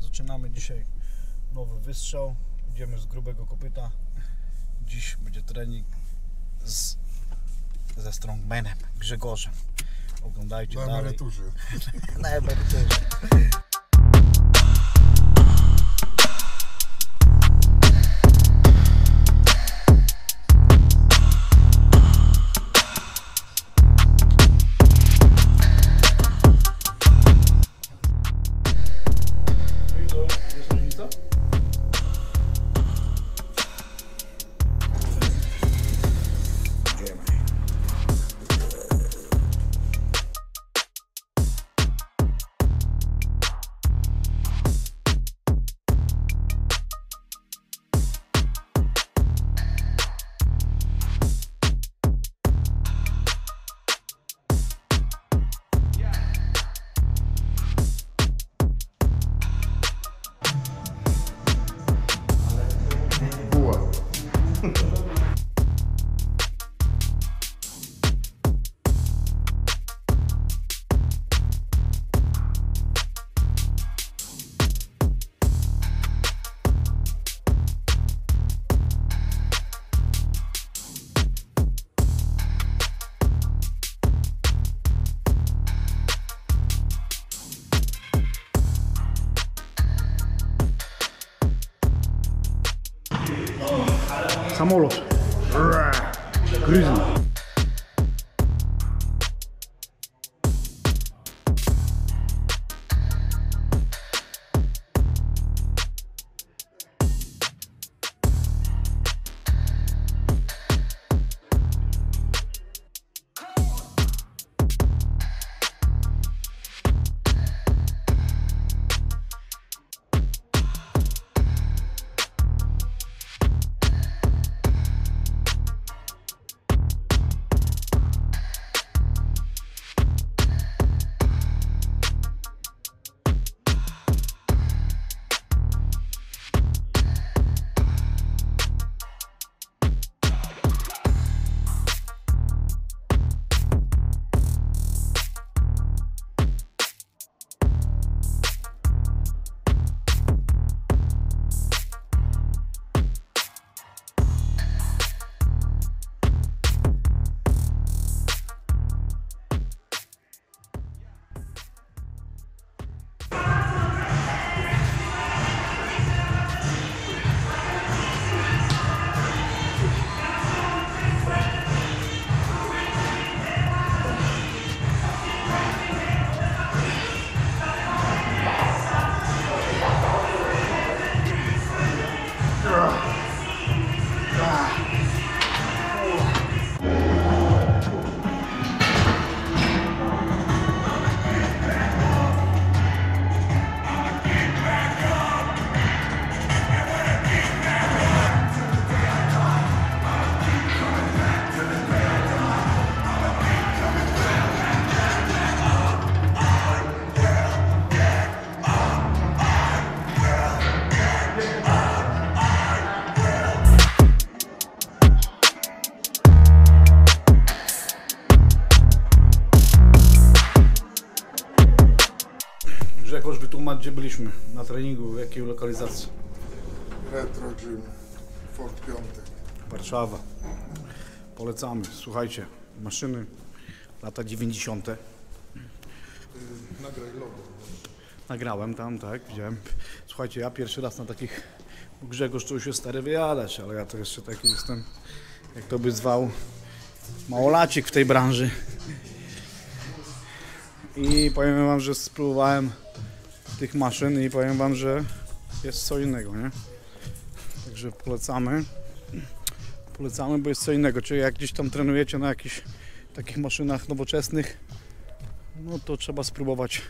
Zaczynamy dzisiaj nowy wystrzał. Idziemy z grubego kopyta. Dziś będzie trening z, ze strongmanem Grzegorzem. Oglądajcie Na dalej. emeryturze. Na emeryturze. Música Самолов. Грызем. Wytłumacz, gdzie byliśmy na treningu, w jakiej lokalizacji? Retro Gym. Fort 5. Warszawa. Polecamy. Słuchajcie, maszyny lata 90. Nagraj logo. Nagrałem tam, tak, widziałem. Słuchajcie, ja pierwszy raz na takich, Grzegorz już jest stary wyjadać, ale ja to jeszcze taki jestem, jak to by zwał, małolacik w tej branży. I powiem wam, że spróbowałem tych maszyn i powiem wam, że jest co innego, nie? Także polecamy. Polecamy, bo jest co innego. Czyli jak gdzieś tam trenujecie na jakichś takich maszynach nowoczesnych, no to trzeba spróbować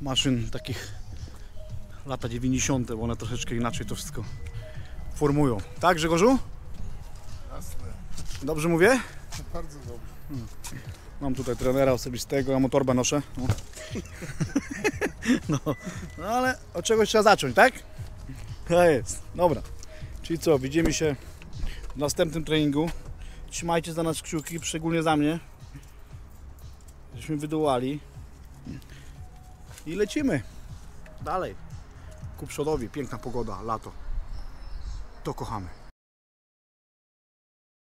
maszyn takich lata 90., bo one troszeczkę inaczej to wszystko formują. Tak, Grzegorzu? Jasne. Dobrze mówię? Bardzo dobrze. Mam tutaj trenera osobistego, ja mu noszę. No. No, no ale od czegoś trzeba zacząć, tak? To jest. Dobra. Czyli co, widzimy się w następnym treningu. Trzymajcie za nas kciuki, szczególnie za mnie. Żeśmy wydołali. I lecimy. Dalej. ku przodowi, piękna pogoda, lato. To kochamy.